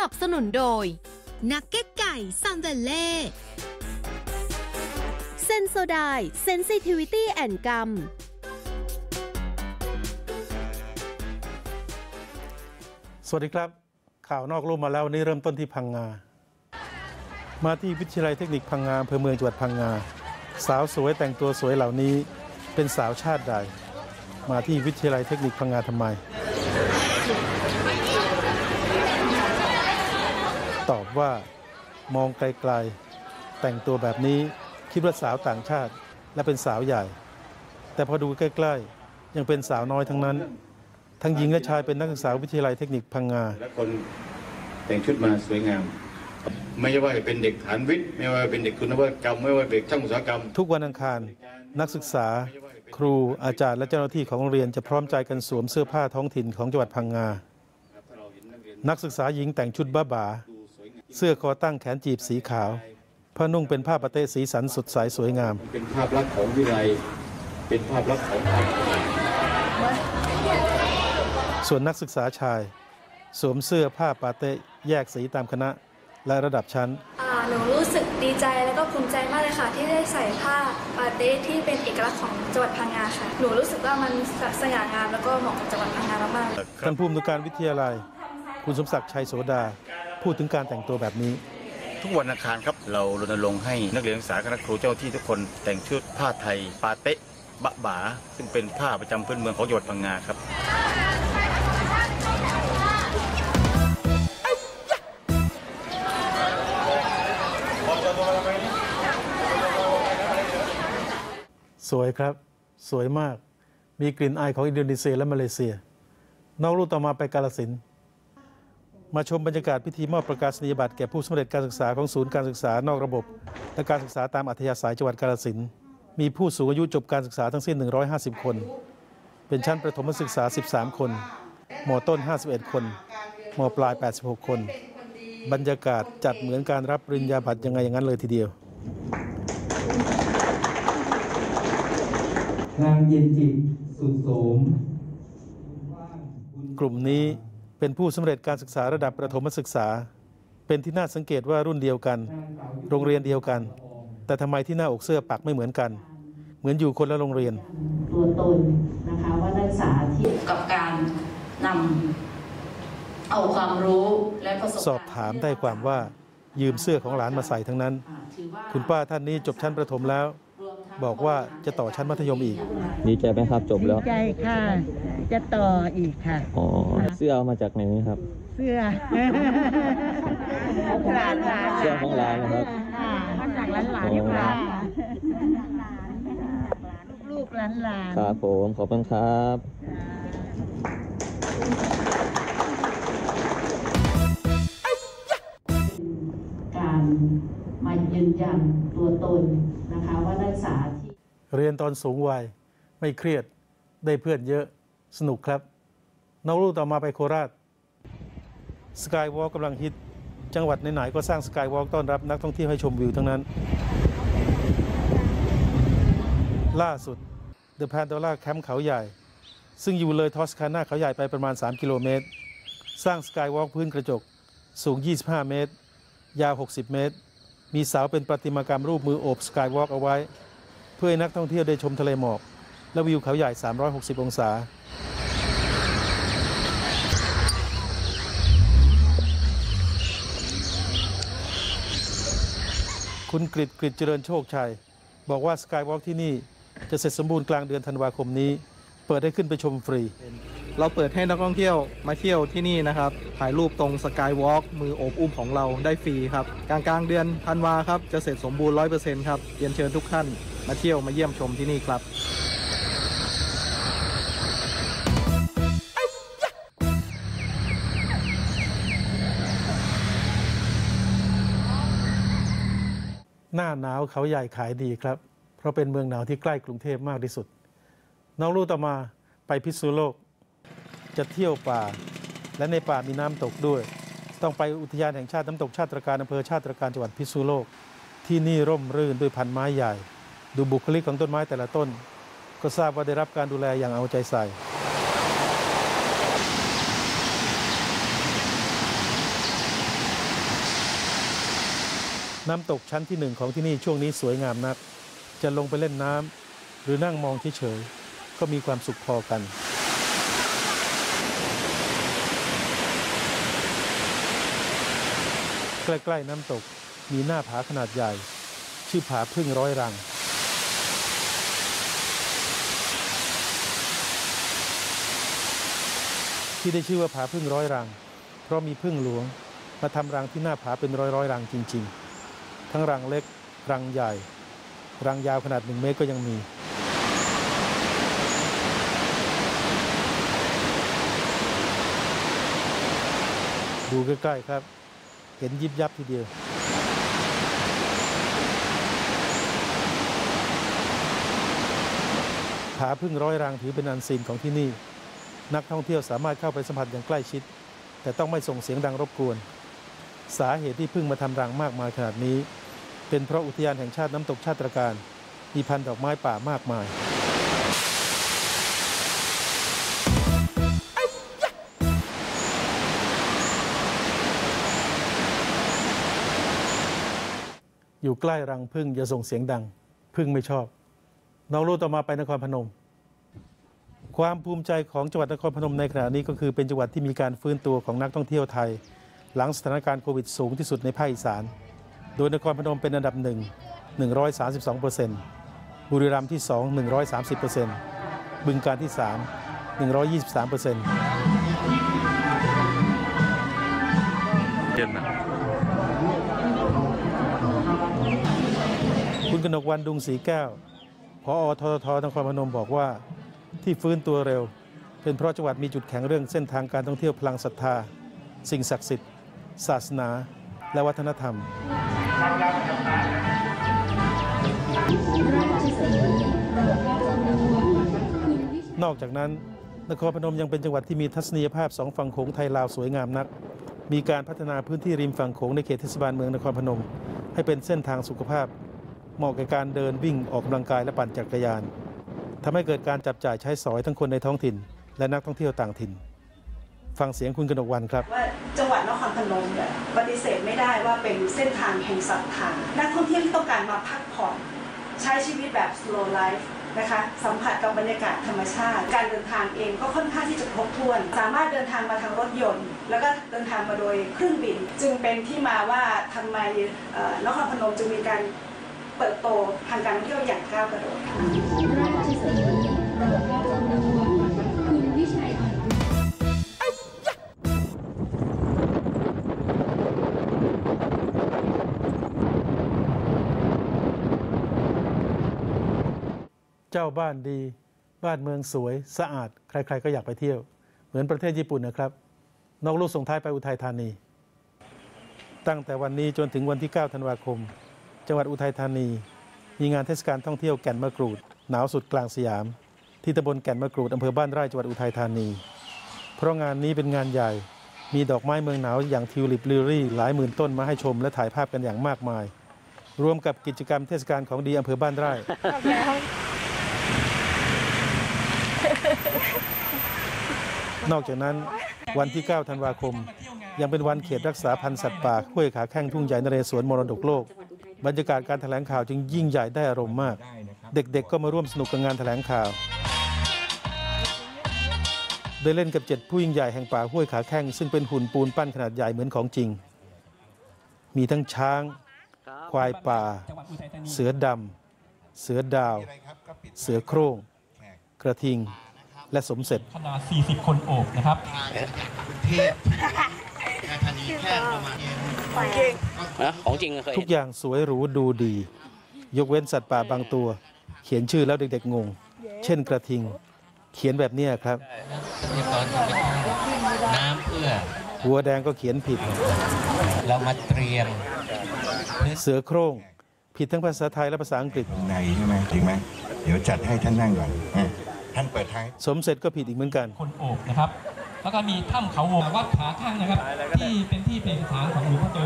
นับสนุนโดย นักเก็ตไก่ซัมเวลเล่เซนโซไดเซนซิทิวิตี้แอนกัมสวัสดีครับ ข่าวนอกรูปมาแล้ววันนี้เริ่มต้นที่พังงา มาที่วิทยาลัยเทคนิคพังงาอำเภอเมืองจังหวัดพังงา สาวสวยแต่งตัวสวยเหล่านี้ เป็นสาวชาติใด มาที่วิทยาลัยเทคนิคพังงาทำไม ตอบ ว่ามองไกลๆ แต่งตัวแบบนี้คิดว่าสาวต่างชาติและเป็นสาวใหญ่ แต่พอดูใกล้ๆ ยังเป็นสาวน้อยทั้งนั้น ทั้งหญิงและชายเป็นนักศึกษาวิทยาลัยเทคนิคพังงาและคนแต่งชุดมาสวยงาม ไม่ว่าจะเป็นเด็กฐานวิทย์ ไม่ว่าเป็นเด็กคุณวัตกรรม ไม่ว่าเป็นเด็กช่างอุตสาหกรรม ทุกวันอังคาร นักศึกษา ครูอาจารย์และเจ้าหน้าที่ของโรงเรียนจะพร้อมใจกันสวมเสื้อผ้าท้องถิ่นของจังหวัดพังงา นักศึกษาหญิงแต่งชุดบ้าบา เสื้อคอตั้งแขนจีบสีขาวผ้านุ่งเป็นผ้าปะเตะสีสันสดใสสวยงาม เป็นภาพลักษณ์ของวิไลเป็นภาพลักษณ์ของภาคส่วนนักศึกษาชาย สวมเสื้อผ้าปาเตะแยกสีตามคณะและระดับชั้นอ่าหนูรู้สึกดีใจแล้วก็ภูมิใจมากเลยค่ะ ที่ได้ใส่ผ้าปาเต้ที่เป็นเอกลักษณ์ของจังหวัดพังงาค่ะ หนูรู้สึกว่ามันสง่างามแล้วก็เหมาะกับจังหวัดพังงามากๆท่านผู้อำนวยการวิทยาลัย คุณสมศักดิ์ชัยโสดา พูดถึงการแต่งตัวแบบนี้ ทุกวันอังคารครับ เรารณรงค์ให้นักเรียนนักศึกษาคณะครูเจ้าหน้าที่ทุกคนแต่งชุดผ้าไทย ปาเตะบะบาซึ่งเป็นผ้าประจำพื้นเมืองของจังหวัดพังงาครับ สวยครับ สวยมาก มีกลิ่นอายของอินโดนีเซียและมาเลเซีย นอกรูต่อมาไปกาลสินธุ์ มาชมบรรยากาศพิธีมอบประกาศนียบัตรแก่ผู้สำเร็จการศึกษาของศูนย์การศึกษานอกระบบ และการศึกษาตามอัธยาศัยจังหวัดกาลสินธุ์มีผู้สูงอายุจบการศึกษาทั้งสิ้น 150 คน เป็นชั้นประถมศึกษา 13 คนมต้น 51 คนมปลาย 86 คน บรรยากาศจัดเหมือนการรับปริญญาบัตรยังไงอย่างนั้นเลยทีเดียวนางเย็นจิตสุขโสมกลุ่มนี้ เป็นผู้สำเร็จการศึกษาระดับประถมศึกษา เป็นที่น่าสังเกตว่ารุ่นเดียวกัน โรงเรียนเดียวกัน แต่ทำไมที่หน้าอกเสื้อปักไม่เหมือนกัน เหมือนอยู่คนละโรงเรียน ตัวตนนะคะว่านักศึกษาที่กับการนำเอาความรู้และประสบการณ์สอบถามได้ความว่ายืมเสื้อของหลานมาใส่ทั้งนั้นอ่าถือว่าคุณป้าท่านนี้จบชั้นประถมแล้วรวมทั้ง บอกว่าจะต่อชั้นมัธยมอีก ดีใจไหมครับจบดีแล้วใจค่ะ จะต่ออีกค่ะ อ๋อเสื้อเอามาจากไหนครับ เสื้อหลานหลานเสื้อของร้านนะครับมาจากหลานหลานอ๋อค่ะลูกหลานหลานครับผมขอบคุณครับการมายืนยันตัวตนนะคะว่านักศึกษาที่ เรียนตอนสูงวัย ไม่เครียดได้เพื่อนเยอะสนุกครับนอกรูต่อมาไปโคราชสกายวอล์กกำลังฮิต จังหวัดไหนๆก็สร้างสกายวอล์กต้อนรับนักท่องเที่ยวให้ชมวิวทั้งนั้น ล่าสุดเดอะแพนโดล่าแคมป์เขาใหญ่ ซึ่งอยู่เลยทอสคาน่าเขาใหญ่ไปประมาณ 3 กิโลเมตร สร้างสกายวอล์กพื้นกระจก สูง 25 เมตร ยาว 60 เมตร มีเสาเป็นประติมากรรมรูปมือโอบสกายวอล์กเอาไว้ เพื่อให้นักท่องเที่ยวได้ชมทะเลหมอก และวิวเขาใหญ่ 360 องศา คุณกริตกริตเจริญโชคชัย บอกว่าสกายวอล์กที่นี่จะเสร็จสมบูรณ์กลางเดือนธันวาคมนี้ เปิดให้ขึ้นไปชมฟรี เราเปิดให้นักท่องเที่ยวมาเที่ยวที่นี่นะครับ ถ่ายรูปตรงสกายวอล์กมือโอบอุ้มของเราได้ฟรีครับ กลางกลางๆเดือนธันวาครับ จะเสร็จสมบูรณ์ 100%ครับเรียนเชิญทุกท่าน มาเที่ยวมาเยี่ยมชมที่นี่ครับหน้าหนาวเขาใหญ่ขายดีครับ เพราะเป็นเมืองหนาวที่ใกล้กรุงเทพมากที่สุด น้องลูกต่อมาไปพิษณุโลก จะเที่ยวป่า และในป่ามีน้ำตกด้วย ต้องไปอุทยานแห่งชาติน้ำตกชาติตรการอำเภอชาติตรการจังหวัดพิษณุโลก ที่นี่ร่มรื่นด้วยพันไม้ใหญ่ ดูบุคลิกของต้นไม้แต่ละต้น ก็ทราบว่าได้รับการดูแลอย่างเอาใจใส่ น้ำตกชั้นที่หนึ่งของที่นี่ช่วงนี้สวยงามนัก จะลงไปเล่นน้ำหรือนั่งมองเฉยๆก็มีความสุขพอกันใกล้ ๆ น้ำตกมีหน้าผาขนาดใหญ่ ชื่อผาพึ่งร้อยรัง ที่ได้ชื่อว่าผาพึ่งร้อยรัง เพราะมีพึ่งหลวง มาทำรังที่หน้าผาเป็นร้อยร้อยรังจริง ๆ ทั้งรังเล็ก รังใหญ่ รังยาวขนาดหนึ่งเมตรก็ยังมีดูใกล้ๆครับ เห็นยิบยับทีเดียว ผาพึ่งร้อยรังถือเป็นอันซีนของที่นี่ นักท่องเที่ยวสามารถเข้าไปสัมผัสอย่างใกล้ชิด แต่ต้องไม่ส่งเสียงดังรบกวน สาเหตุที่พึ่งมาทำรังมากมายขนาดนี้ เป็นเพราะอุทยานแห่งชาติน้ำตกชาติตรการ มีพันธุ์ดอกไม้ป่ามากมายอยู่ใกล้รังพึ่งอย่าส่งเสียงดัง พึ่งไม่ชอบ น้องรู้ต่อมาไปนครพนม ความภูมิใจของจังหวัดนครพนมในขณะนี้ก็คือเป็นจังหวัดที่มีการฟื้นตัวของนักท่องเที่ยวไทย หลังสถานการณ์โควิดสูงที่สุดในภาคอีสาน โดยนครพนมเป็นอันดับหนึ่ง132เปอร์เซ็นต์บุรีรัมย์ที่ 2 130เปอร์เซ็นต์บึงการที่ 3 123เปอร์เซ็นต์เย็นนะคุณกนกวันดุงศรีแก้วพอทททนครพนมบอกว่า ที่ฟื้นตัวเร็ว เป็นเพราะจังหวัดมีจุดแข็งเรื่องเส้นทางการท่องเที่ยวพลังศรัทธา สิ่งศักดิ์สิทธิ์ ศาสนา และวัฒนธรรมนอกจากนั้น นครพนมยังเป็นจังหวัดที่มีทัศนียภาพสองฝั่งโขงไทยลาวสวยงามนัก มีการพัฒนาพื้นที่ริมฝั่งโขงในเขตเทศบาลเมืองนครพนม ให้เป็นเส้นทางสุขภาพ เหมาะกับการเดินวิ่งออกกำลังกายและปั่นจักรยาน ทำให้เกิดการจับจ่ายใช้สอยทั้งคนในท้องถิ่น และนักท่องเที่ยวต่างถิ่น ฟังเสียงคุณกนกวันครับว่าจังหวัดนครพนมเนี่ยปฏิเสธไม่ได้ว่าเป็นเส้นทางแห่งศรัทธานักท่องเที่ยวที่ต้องการมาพักผ่อนใช้ชีวิตแบบ slow life นะคะสัมผัสกับบรรยากาศธรรมชาติ การเดินทางเองก็ค่อนข้างที่จะครบถ้วน สามารถเดินทางมาทางรถยนต์ แล้วก็เดินทางมาโดยเครื่องบิน จึงเป็นที่มาว่าทำไมอ่อนครพนมจึงมีการ เติบโตทางการท่องเที่ยวอย่างก้าวกระโดดค่ะเจ้าบ้านดี บ้านเมืองสวย สะอาด ใคร ๆ ก็อยากไปเที่ยว เหมือนประเทศญี่ปุ่นนะครับ นอกลูกส่งท้ายไปอุทัยธานี ตั้งแต่วันนี้จนถึงวันที่ 9 ธันวาคม จังหวัดอุทัยธานี มีงานเทศกาลท่องเที่ยวแก่นมะกรูด หนาวสุดกลางสยาม ที่ตำบลแก่นมะกรูดอำเภอบ้านไร่จังหวัดอุทัยธานี เพราะงานนี้เป็นงานใหญ่ มีดอกไม้เมืองหนาวอย่างทิวลิปลิลลี่ หลายหมื่นต้นมาให้ชมและถ่ายภาพกันอย่างมากมาย รวมกับกิจกรรมเทศกาลของดีอำเภอบ้านไร่นอกจากนั้นวันที่ 9 ธันวาคม ยังเป็นวันเขตรักษาพันธุ์สัตว์ป่าห้วยขาแข้งทุ่งใหญ่นเรศวรมรดกโลก บรรยากาศการแถลงข่าวจึงยิ่งใหญ่ได้อารมณ์มาก เด็กๆก็มาร่วมสนุกกับงานแถลงข่าว ได้เล่นกับเจ็ดผู้ยิ่งใหญ่แห่งป่าห้วยขาแข้งซึ่งเป็นหุ่นปูนปั้นขนาดใหญ่เหมือนของจริง มีทั้งช้าง ควายป่า เสือดำ เสือดาว เสือโคร่ง กระทิง และสมเสร็จขนาด 40 คนโอบนะครับ ของจริงเคยทุกอย่างสวยหรูดูดี ยกเว้นสัตว์ป่าบางตัว เขียนชื่อแล้วเด็กๆงง เช่นกระทิง เขียนแบบเนี้ยครับน้ำเอื้อหัวแดงก็เขียนผิด เรามาเตรียม เสือโคร่งผิดทั้งภาษาไทยและภาษาอังกฤษในใช่ไหมจริงไหมเดี๋ยวจัดให้ท่านนั่งก่อนอะท่านเปิดท้ายสมเสร็จก็ผิดอีกเหมือนกันคนโอบนะครับ แล้วก็มีถ้ำเขาวงวัดผาข้างนะครับ ที่เป็นที่เป็นฐานของหลวงพ่อโต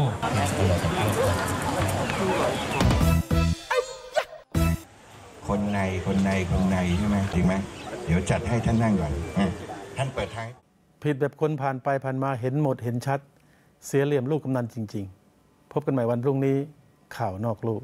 คนในคนในคนในใช่ไหมจริงไหมเดี๋ยวจัดให้ท่านนั่งก่อนอะท่านเปิดท้ายผิดแบบคนผ่านไปผ่านมาเห็นหมดเห็นชัด เสียเหลี่ยมลูกกำนันจริง ๆ พบกันใหม่วันพรุ่งนี้ข่าวนอกลู่